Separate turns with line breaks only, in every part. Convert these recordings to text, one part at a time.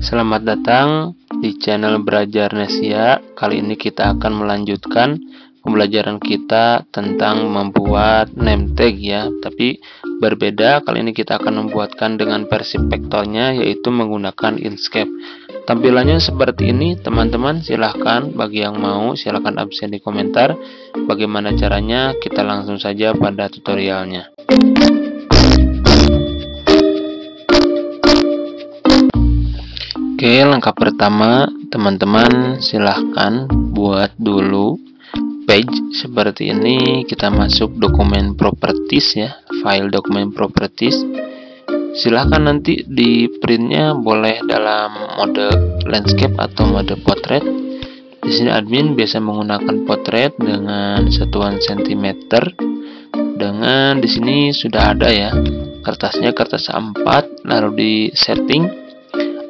Selamat datang di channel Belajar Nesia. Kali ini kita akan melanjutkan pembelajaran kita tentang membuat name tag ya. Tapi berbeda, kali ini kita akan membuatkan dengan versi vektornya yaitu menggunakan Inkscape. Tampilannya seperti ini, teman-teman. Silahkan bagi yang mau, silahkan absen di komentar. Bagaimana caranya? Kita langsung saja pada tutorialnya. Oke, langkah pertama, teman-teman silahkan buat dulu page seperti ini. Kita masuk dokumen properties ya, file dokumen properties. Silahkan nanti di printnya boleh dalam mode landscape atau mode portrait. Di sini admin biasa menggunakan portrait dengan satuan cm. Dengan di sini sudah ada ya kertasnya kertas A4 lalu di setting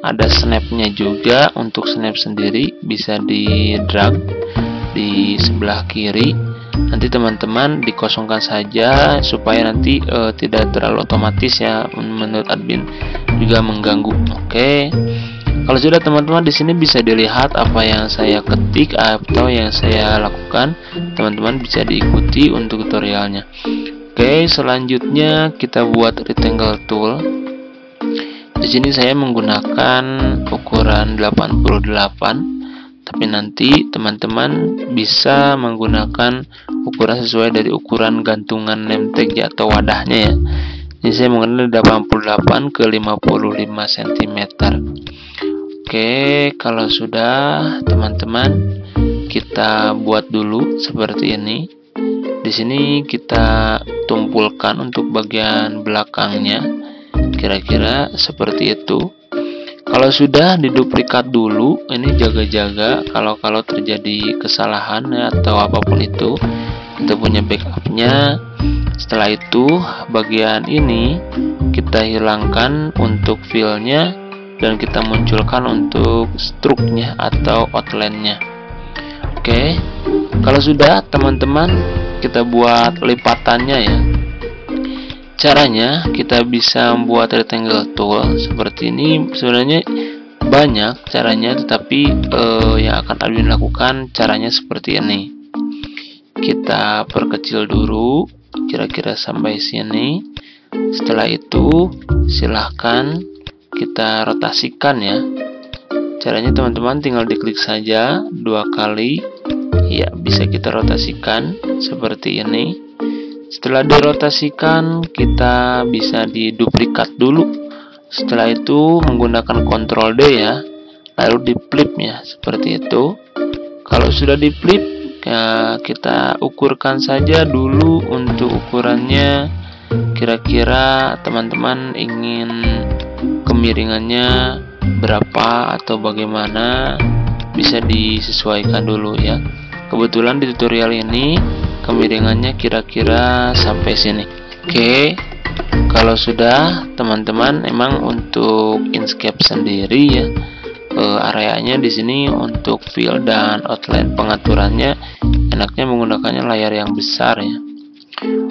ada snapnya juga untuk snap sendiri bisa di drag di sebelah kiri. Nanti teman-teman dikosongkan saja supaya nanti e, tidak terlalu otomatis ya menurut admin juga mengganggu. Oke. Kalau sudah teman-teman di sini bisa dilihat apa yang saya ketik atau yang saya lakukan. Teman-teman bisa diikuti untuk tutorialnya. Oke selanjutnya kita buat rectangle tool di sini saya menggunakan ukuran 88, tapi nanti teman-teman bisa menggunakan ukuran sesuai dari ukuran gantungan name tag atau wadahnya ya. Jadi saya menggunakan 88 ke 55 cm. Oke, kalau sudah teman-teman kita buat dulu seperti ini. Di sini kita tumpulkan untuk bagian belakangnya kira-kira seperti itu. Kalau sudah diduplikat dulu ini jaga-jaga kalau-kalau terjadi kesalahan atau apa pun itu kita punya backupnya. Setelah itu bagian ini kita hilangkan untuk filenya dan kita munculkan untuk struknya atau outline-nya. Oke kalau sudah teman-teman kita buat lipatannya ya caranya kita bisa membuat rectangle tool seperti ini. Sebenarnya banyak caranya tetapi eh, yang akan admin lakukan caranya seperti ini. Kita perkecil dulu kira-kira sampai sini. Setelah itu silahkan kita rotasikan ya. Caranya teman-teman tinggal diklik saja dua kali. Ya bisa kita rotasikan seperti ini setelah dirotasikan, kita bisa diduplikat dulu. Setelah itu menggunakan Ctrl D ya, lalu di flip ya, seperti itu. Kalau sudah di flip, ya kita ukurkan saja dulu untuk ukurannya. Kira-kira teman-teman ingin kemiringannya berapa atau bagaimana bisa disesuaikan dulu ya. Kebetulan di tutorial ini kemiringannya kira-kira sampai sini. Oke kalau sudah teman-teman emang untuk Inkscape sendiri ya eh, areanya di sini untuk fill dan outline pengaturannya enaknya menggunakannya layar yang besar ya.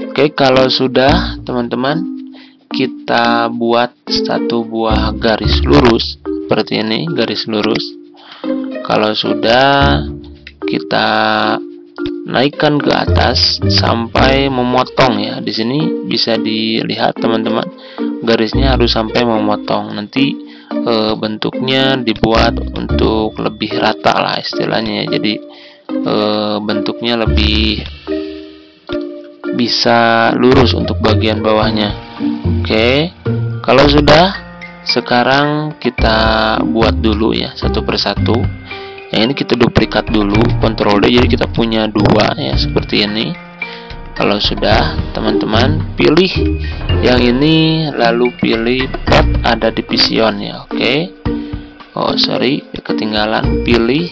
Oke kalau sudah teman-teman kita buat satu buah garis lurus seperti ini garis lurus. Kalau sudah kita naikkan ke atas sampai memotong ya. Di sini bisa dilihat teman-teman, garisnya harus sampai memotong. Nanti e, bentuknya dibuat untuk lebih rata lah istilahnya ya. Jadi e, bentuknya lebih bisa lurus untuk bagian bawahnya. Oke. Kalau sudah sekarang kita buat dulu ya satu persatu yang ini kita duplikat dulu Ctrl D jadi kita punya dua ya seperti ini. Kalau sudah teman-teman pilih yang ini lalu pilih pet ada division ya oke. Okay. oh sorry ketinggalan. Pilih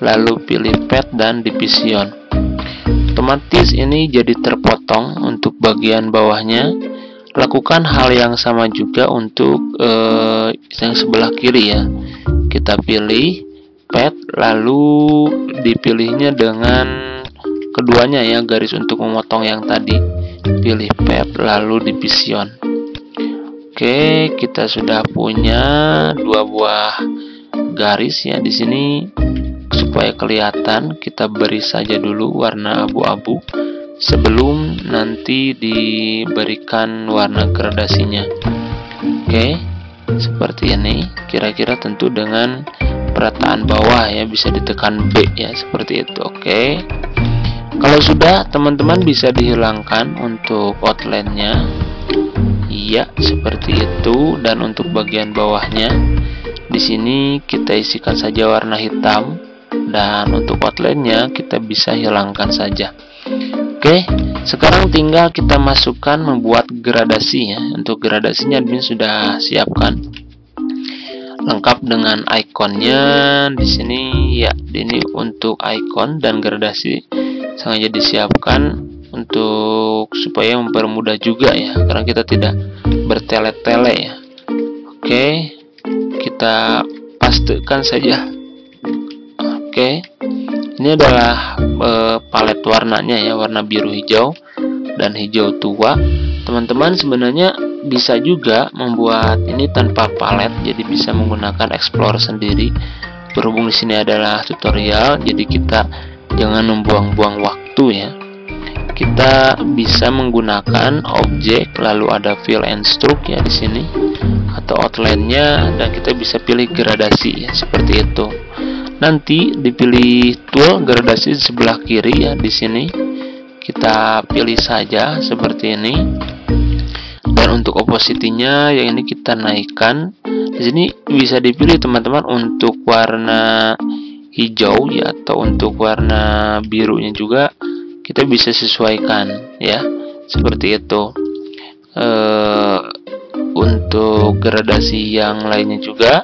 lalu pilih pet dan division otomatis ini jadi terpotong untuk bagian bawahnya. Lakukan hal yang sama juga untuk uh, yang sebelah kiri ya. Kita pilih pad lalu dipilihnya dengan keduanya ya garis untuk memotong yang tadi. Pilih pad lalu division. Oke, kita sudah punya dua buah garis ya di sini. Supaya kelihatan kita beri saja dulu warna abu-abu. Sebelum nanti diberikan warna gradasinya. Oke seperti ini. Kira-kira tentu dengan perataan bawah ya bisa ditekan B ya seperti itu oke. Kalau sudah teman-teman bisa dihilangkan untuk outline-nya. Iya seperti itu. Dan untuk bagian bawahnya di sini kita isikan saja warna hitam. Dan untuk outline-nya kita bisa hilangkan saja. Oke, sekarang tinggal kita masukkan membuat gradasi ya. Untuk gradasinya admin sudah siapkan lengkap dengan ikonnya di sini ya. Ini untuk ikon dan gradasi sengaja disiapkan untuk supaya mempermudah juga ya, karena kita tidak bertele-tele ya. Oke, kita pastikan saja. Oke ini adalah e, palet warnanya ya warna biru hijau dan hijau tua teman-teman sebenarnya bisa juga membuat ini tanpa palet jadi bisa menggunakan explore sendiri. Berhubung di sini adalah tutorial jadi kita jangan membuang-buang waktu ya. Kita bisa menggunakan objek lalu ada fill and stroke ya di sini atau outline-nya dan kita bisa pilih gradasi ya seperti itu. Nanti dipilih tool gradasi di sebelah kiri ya di sini kita pilih saja seperti ini. Dan untuk opacity-nya yang ini kita naikkan. Di sini bisa dipilih teman-teman untuk warna hijau ya atau untuk warna birunya juga kita bisa sesuaikan ya seperti itu. E, untuk gradasi yang lainnya juga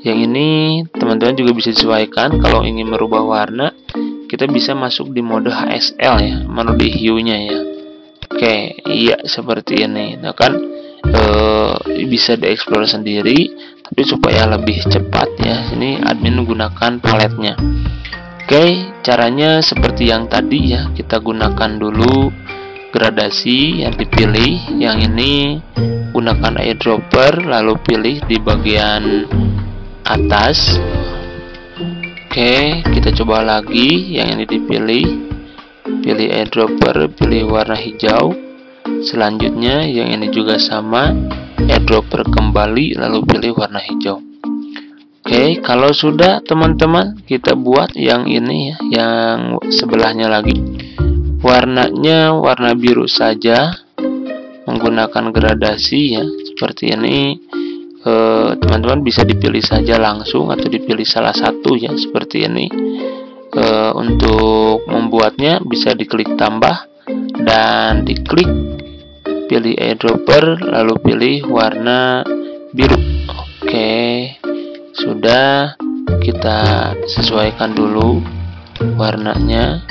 yang ini teman-teman juga bisa sesuaikan kalau ingin merubah warna kita bisa masuk di mode HSL ya mode hue nya ya. Oke iya seperti ini. Nah kan e, bisa dieksplor sendiri tapi supaya lebih cepat ya. Ini admin menggunakan paletnya. Oke caranya seperti yang tadi ya. Kita gunakan dulu gradasi yang dipilih. Yang ini gunakan eyedropper lalu pilih di bagian atas Oke kita coba lagi. Yang ini dipilih. Pilih airdropper pilih warna hijau. Selanjutnya yang ini juga sama. Airdropper kembali lalu pilih warna hijau. Oke kalau sudah teman-teman kita buat yang ini ya yang sebelahnya lagi. Warnanya warna biru saja menggunakan gradasi ya seperti ini Eh, teman-teman bisa dipilih saja langsung atau dipilih salah satu ya seperti ini. E, untuk membuatnya bisa diklik tambah dan diklik pilih eyedropper lalu pilih warna biru. Oke sudah. Kita sesuaikan dulu warnanya.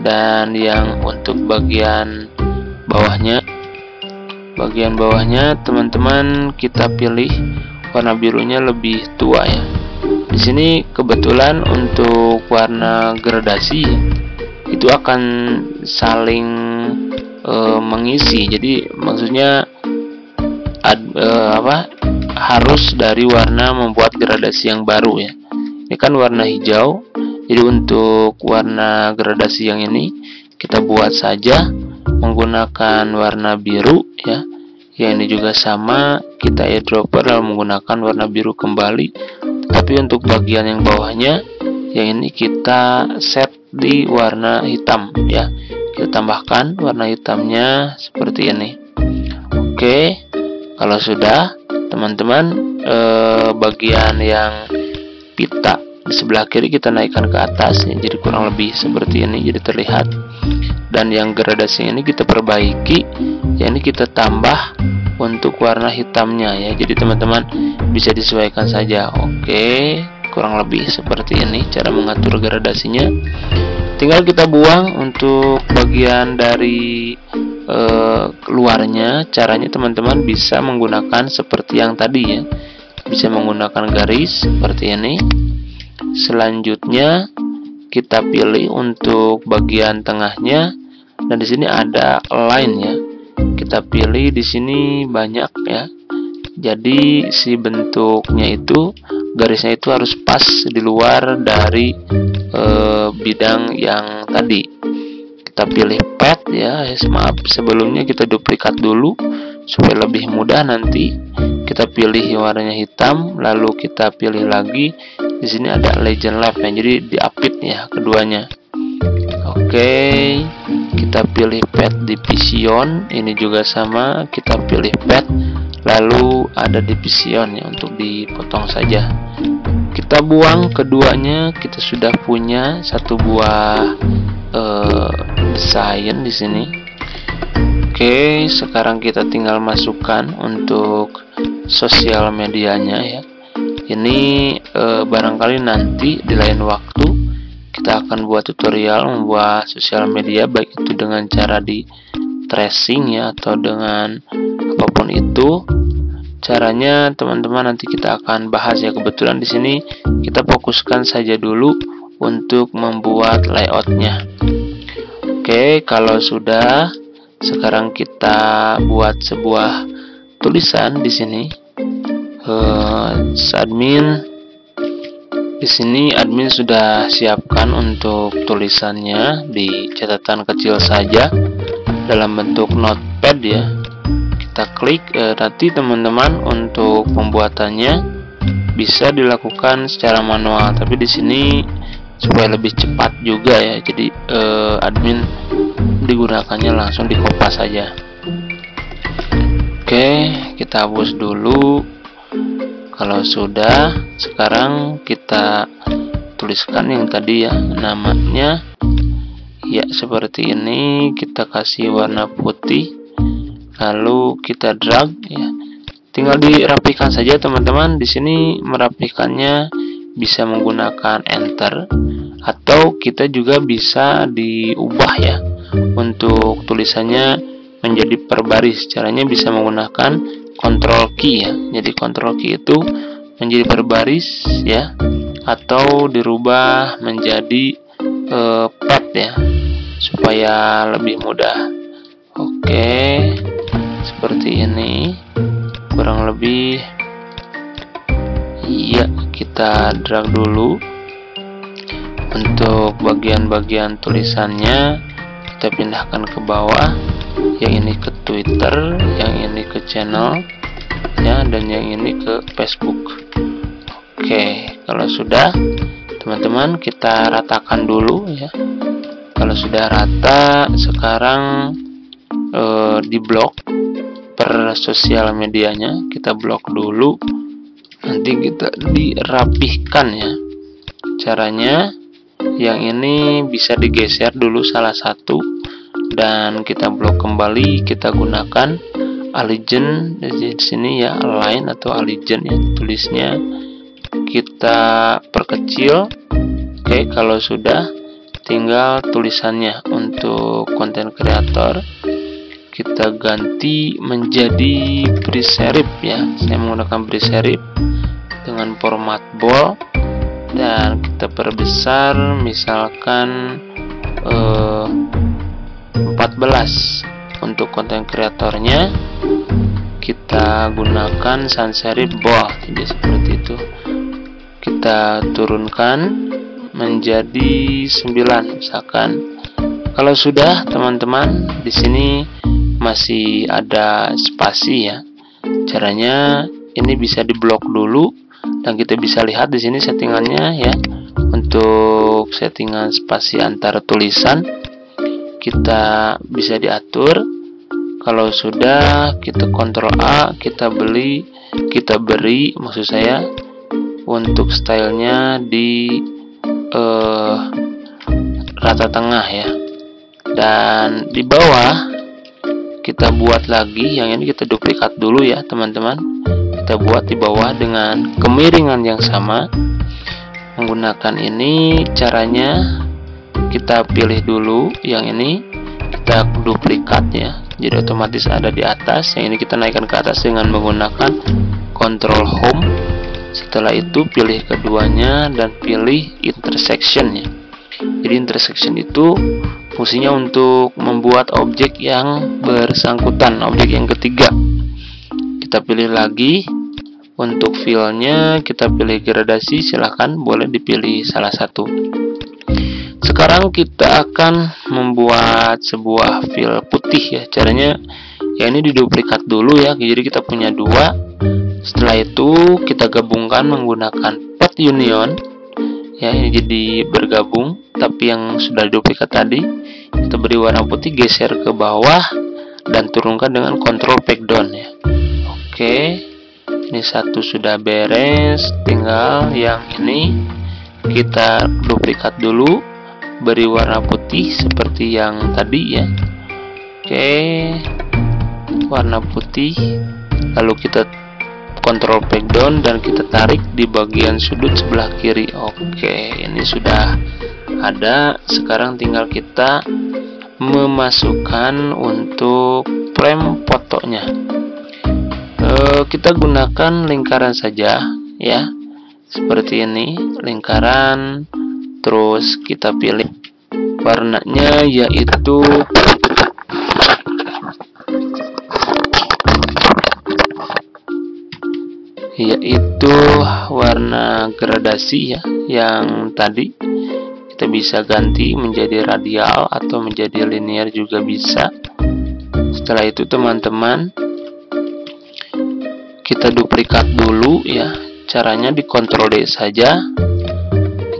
Dan yang untuk bagian bawahnya bagian bawahnya teman-teman kita pilih warna birunya lebih tua ya. Di sini kebetulan untuk warna gradasi itu akan saling e, mengisi. Jadi maksudnya ad, e, apa harus dari warna membuat gradasi yang baru ya. Ini kan warna hijau jadi untuk warna gradasi yang ini kita buat saja menggunakan warna biru ya. Yang ini juga sama. Kita airdropper lalu menggunakan warna biru kembali. Tapi untuk bagian yang bawahnya yang ini kita set di warna hitam ya. Kita tambahkan warna hitamnya seperti ini. Oke kalau sudah teman-teman eh, bagian yang pita di sebelah kiri kita naikkan ke atas. Ya, jadi kurang lebih seperti ini jadi terlihat dan yang gradasi ini kita perbaiki ya ini kita tambah untuk warna hitamnya ya. Jadi teman-teman bisa disesuaikan saja. Oke kurang lebih seperti ini cara mengatur gradasinya. Tinggal kita buang untuk bagian dari e, luarnya. Caranya teman-teman bisa menggunakan seperti yang tadi ya. Bisa menggunakan garis seperti ini. Selanjutnya kita pilih untuk bagian tengahnya dan di sini ada line ya. Kita pilih di sini banyak ya. Jadi si bentuknya itu garisnya itu harus pas di luar dari e, bidang yang tadi. Kita pilih pet ya. Maaf sebelumnya kita duplikat dulu supaya lebih mudah nanti. Kita pilih warnanya hitam lalu kita pilih lagi. Di sini ada legend lab ya jadi diapit ya keduanya. Oke kita pilih pet division ini juga sama kita pilih pet lalu ada division ya untuk dipotong saja. Kita buang keduanya kita sudah punya satu buah uh, desain di sini. Oke sekarang kita tinggal masukkan untuk sosial medianya ya. Ini uh, barangkali nanti di lain waktu kita akan buat tutorial membuat sosial media baik itu dengan cara di tracing ya atau dengan apa pun itu. Caranya teman-teman nanti kita akan bahas ya. Kebetulan di sini kita fokuskan saja dulu untuk membuat layoutnya. Oke kalau sudah sekarang kita buat sebuah tulisan di sini. Uh, admin di sini admin sudah siapkan untuk tulisannya di catatan kecil saja. Dalam bentuk notepad ya. Kita klik eh, nanti teman-teman untuk pembuatannya bisa dilakukan secara manual. Tapi di sini supaya lebih cepat juga ya. Jadi eh, admin digunakannya langsung di kopas saja. Oke kita hapus dulu kalau sudah sekarang kita tuliskan yang tadi ya namanya. Ya seperti ini kita kasih warna putih lalu kita drag ya. Tinggal dirapikan saja teman-teman. Di sini merapikannya bisa menggunakan enter atau kita juga bisa diubah ya untuk tulisannya menjadi per baris caranya bisa menggunakan control key ya. Jadi control key itu menjadi per baris ya atau dirubah menjadi uh, pad ya supaya lebih mudah. Oke seperti ini. Kurang lebih iya kita drag dulu. Untuk bagian-bagian tulisannya kita pindahkan ke bawah. Yang ini ke Twitter yang ini ke channel ya dan yang ini ke Facebook. Oke kalau sudah teman-teman kita ratakan dulu ya. Kalau sudah rata sekarang e, di blok per sosial medianya kita blok dulu. Nanti kita dirapihkan ya. Caranya yang ini bisa digeser dulu salah satu dan kita blok kembali kita gunakan allegiance di sini ya align atau allegiance ya tulisnya. Kita perkecil. Oke kalau sudah tinggal tulisannya untuk konten kreator. Kita ganti menjadi preserif ya. Saya menggunakan preserif dengan format bold. Dan kita perbesar misalkan eh, 14 untuk konten kreatornya kita gunakan sans serif bold jadi seperti itu. Kita turunkan menjadi 9 misalkan. Kalau sudah teman-teman di sini masih ada spasi ya. Caranya ini bisa diblok dulu dan kita bisa lihat di sini settingannya ya. Untuk settingan spasi antara tulisan kita bisa diatur. Kalau sudah kita kontrol A kita beli kita beri maksud saya untuk stylenya di uh, rata tengah ya. Dan di bawah kita buat lagi yang ini kita duplikat dulu ya teman-teman. Kita buat di bawah dengan kemiringan yang sama. Menggunakan ini caranya kita pilih dulu yang ini kita duplikat ya jadi otomatis ada di atas yang ini kita naikkan ke atas dengan menggunakan control home. Setelah itu pilih keduanya dan pilih intersection ya jadi intersection itu fungsinya untuk membuat objek yang bersangkutan objek yang ketiga. Kita pilih lagi. Untuk filenya kita pilih gradasi silahkan boleh dipilih salah satu sekarang kita akan membuat sebuah fil putih ya. Caranya ya ini diduplikat dulu ya. Jadi kita punya dua. Setelah itu kita gabungkan menggunakan pot union. Ya ini jadi bergabung. Tapi yang sudah diduplikat tadi kita beri warna putih geser ke bawah dan turunkan dengan control pack down ya. Oke. Ini satu sudah beres. Tinggal yang ini kita duplikat dulu beri warna putih seperti yang tadi ya. Oke warna putih. Lalu kita control pack down dan kita tarik di bagian sudut sebelah kiri. Oke ini sudah ada. Sekarang tinggal kita memasukkan untuk frame fotonya. E, kita gunakan lingkaran saja ya. Seperti ini lingkaran terus kita pilih warnanya yaitu yaitu warna gradasi ya yang tadi kita bisa ganti menjadi radial atau menjadi linear juga bisa. Setelah itu teman-teman kita duplikat dulu ya caranya di Ctrl D saja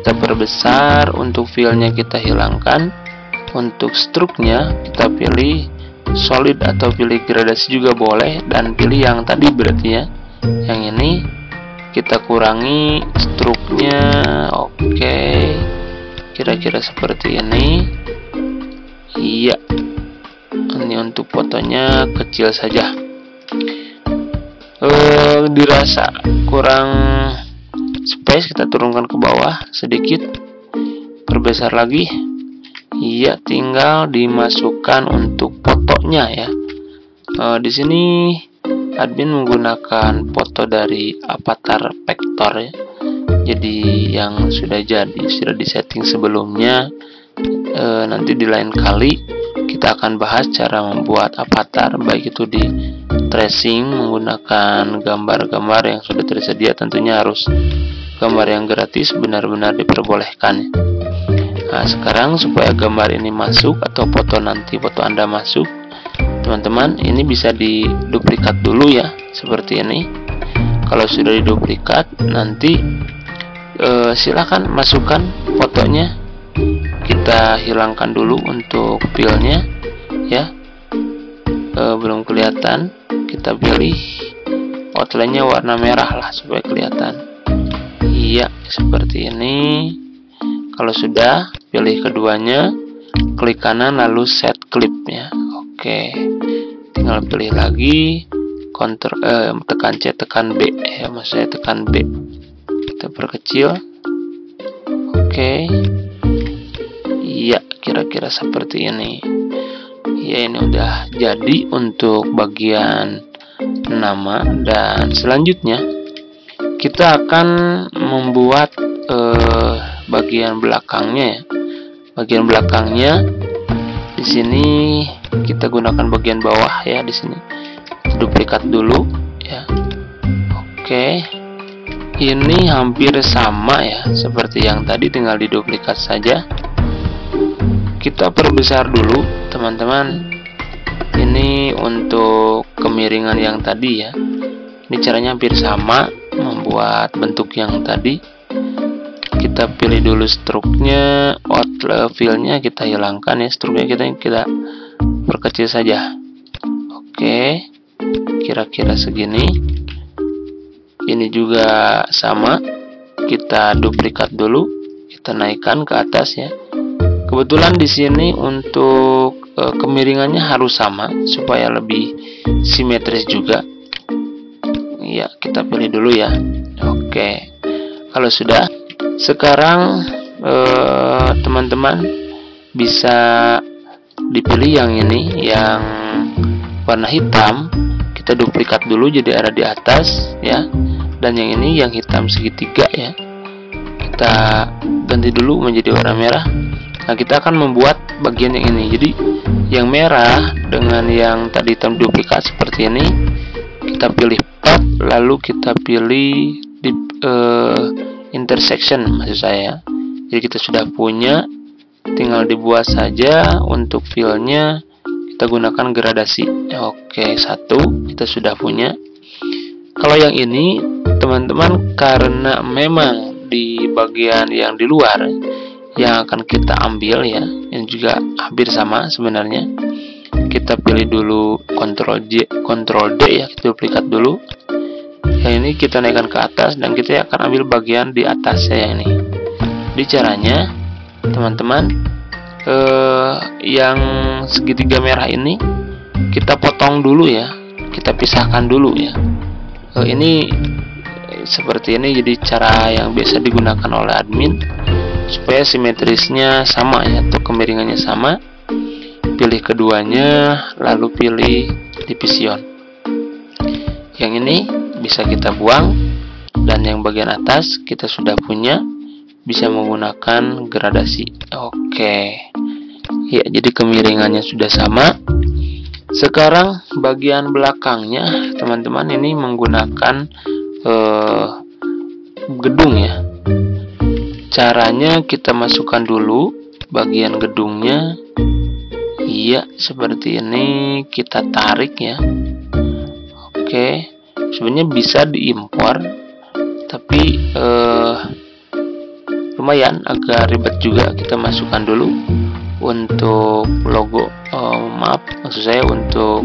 kita perbesar untuk filenya kita hilangkan untuk struknya kita pilih solid atau pilih gradasi juga boleh dan pilih yang tadi berarti ya. Yang ini kita kurangi struknya oke. Okay kira-kira seperti ini. Iya. Ini untuk fotonya kecil saja. Eh, dirasa kurang space kita turunkan ke bawah sedikit. Perbesar lagi. Iya tinggal dimasukkan untuk fotonya ya. Eh, di sini admin menggunakan foto dari avatar vector ya. Jadi yang sudah jadi sudah disetting sebelumnya. E, nanti di lain kali kita akan bahas cara membuat avatar. Baik itu di tracing menggunakan gambar-gambar yang sudah tersedia tentunya harus gambar yang gratis benar-benar diperbolehkan. Nah sekarang supaya gambar ini masuk atau foto nanti foto anda masuk teman-teman ini bisa diduplikat dulu ya seperti ini. Kalau sudah diduplikat nanti e, silahkan masukkan fotonya. Kita hilangkan dulu untuk filenya ya. E, belum kelihatan kita pilih. Outline-nya warna merah lah supaya kelihatan iya seperti ini. Kalau sudah pilih keduanya. Klik kanan lalu set clip ya oke. Tinggal pilih lagi. Ctrl eh, tekan C tekan B. Ya maksudnya tekan B. Kita perkecil. Oke. Iya kira-kira seperti ini. Ya ini udah jadi untuk bagian nama dan selanjutnya kita akan membuat eh, bagian belakangnya ya. Bagian belakangnya di sini kita gunakan bagian bawah ya di sini. Duplikat dulu ya. Oke. Ini hampir sama ya seperti yang tadi tinggal diduplikat saja. Kita perbesar dulu teman-teman. Ini untuk kemiringan yang tadi ya. Ini caranya hampir sama membuat bentuk yang tadi. Kita pilih dulu struknya out filenya kita hilangkan ya struknya kita kita perkecil saja. Oke kira-kira segini. Ini juga sama. Kita duplikat dulu kita naikkan ke atas ya. Kebetulan di sini untuk e, kemiringannya harus sama supaya lebih simetris juga ya kita pilih dulu ya. Oke. Kalau sudah sekarang eh, teman-teman bisa dipilih yang ini yang warna hitam. Kita duplikat dulu jadi ada di atas ya. Dan yang ini yang hitam segitiga ya. Kita ganti dulu menjadi warna merah. Nah kita akan membuat bagian yang ini. Jadi yang merah dengan yang tadi hitam duplikat seperti ini kita pilih path lalu kita pilih di uh, intersection maksud saya. Jadi kita sudah punya tinggal dibuat saja untuk filenya kita gunakan gradasi. Oke satu kita sudah punya. Kalau yang ini teman-teman karena memang di bagian yang di luar yang akan kita ambil ya yang juga hampir sama sebenarnya kita pilih dulu Ctrl J Ctrl D ya kita duplikat dulu. Yang ini kita naikkan ke atas dan kita akan ambil bagian di atas ya ini. Di caranya teman-teman eh, yang segitiga merah ini kita potong dulu ya. Kita pisahkan dulu ya. Eh, ini seperti ini jadi cara yang biasa digunakan oleh admin supaya simetrisnya sama ya atau kemiringannya sama pilih keduanya lalu pilih division. Yang ini bisa kita buang dan yang bagian atas kita sudah punya bisa menggunakan gradasi. Oke. Ya jadi kemiringannya sudah sama. Sekarang bagian belakangnya teman-teman ini menggunakan eh, gedung ya. Caranya kita masukkan dulu bagian gedungnya iya seperti ini kita tarik ya. Oke sebenarnya bisa diimpor tapi eh, lumayan agak ribet juga kita masukkan dulu untuk logo eh, maaf maksud saya untuk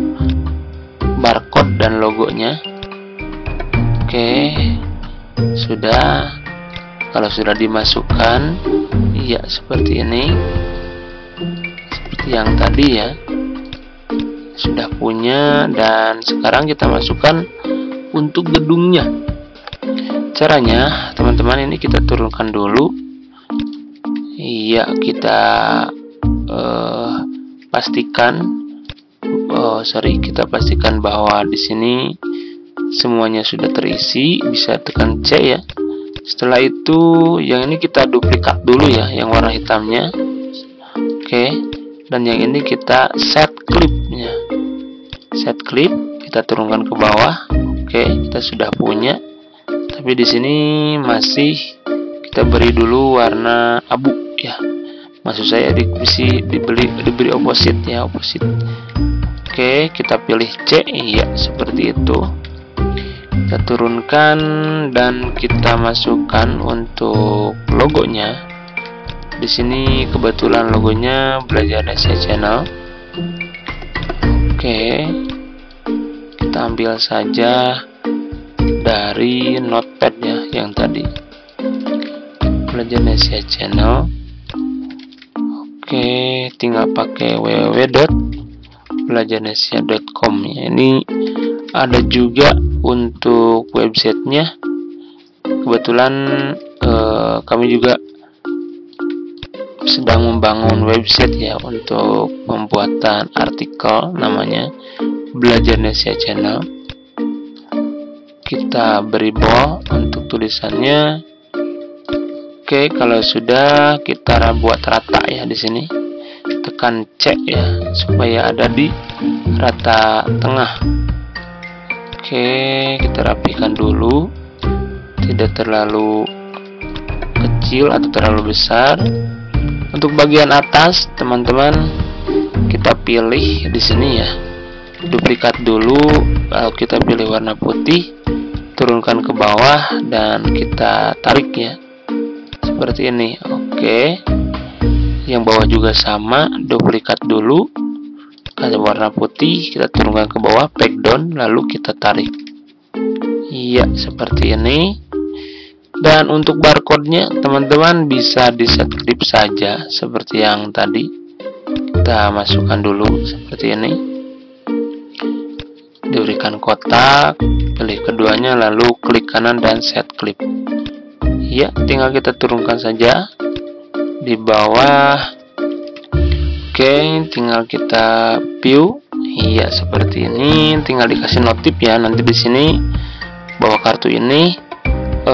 barcode dan logonya. Oke sudah. Kalau sudah dimasukkan iya seperti ini yang tadi ya sudah punya dan sekarang kita masukkan untuk gedungnya. Caranya teman-teman ini kita turunkan dulu. Iya kita uh, pastikan oh sorry kita pastikan bahwa di sini semuanya sudah terisi bisa tekan C ya. Setelah itu yang ini kita duplikat dulu ya yang warna hitamnya. Oke dan yang ini kita set clipnya. Set clip kita turunkan ke bawah. Oke kita sudah punya. Tapi di sini masih kita beri dulu warna abu ya. Maksud saya diberi dibeli diberi opposite ya opposite. Oke kita pilih C iya seperti itu. Kita turunkan dan kita masukkan untuk logonya di sini kebetulan logonya belajar Indonesia Channel. Oke, kita ambil saja dari notepad ya yang tadi belajar Indonesia Channel. Oke, tinggal pakai www.belajarnesia.com ya. Ini ada juga untuk websitenya. Kebetulan eh, kami juga sedang membangun website ya untuk pembuatan artikel namanya Belajar Indonesia Channel. Kita beri bold untuk tulisannya. Oke, kalau sudah kita buat rata ya di sini. Tekan C ya supaya ada di rata tengah. Oke, kita rapikan dulu. Tidak terlalu kecil atau terlalu besar untuk bagian atas teman-teman kita pilih di sini ya. Duplikat dulu lalu kita pilih warna putih turunkan ke bawah dan kita tarik ya. Seperti ini oke. Yang bawah juga sama duplikat dulu. Kasih warna putih kita turunkan ke bawah back down lalu kita tarik. Iya seperti ini dan untuk barcode-nya teman-teman bisa di set clip saja seperti yang tadi. Kita masukkan dulu seperti ini. Diberikan kotak pilih keduanya lalu klik kanan dan set clip. Ya tinggal kita turunkan saja. Di bawah oke tinggal kita view. Iya seperti ini. Tinggal dikasih notif ya nanti di sini. Bawa kartu ini e,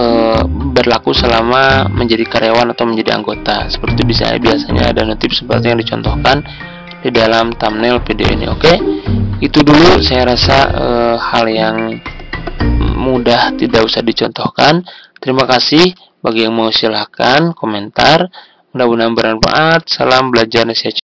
berlaku selama menjadi karyawan atau menjadi anggota. Seperti bisa biasanya ada notif seperti yang dicontohkan di dalam thumbnail video ini oke? Itu dulu saya rasa e, hal yang mudah tidak usah dicontohkan. Terima kasih bagi yang mau silahkan komentar. Mudah-mudahan bermanfaat. Salam belajar Indonesia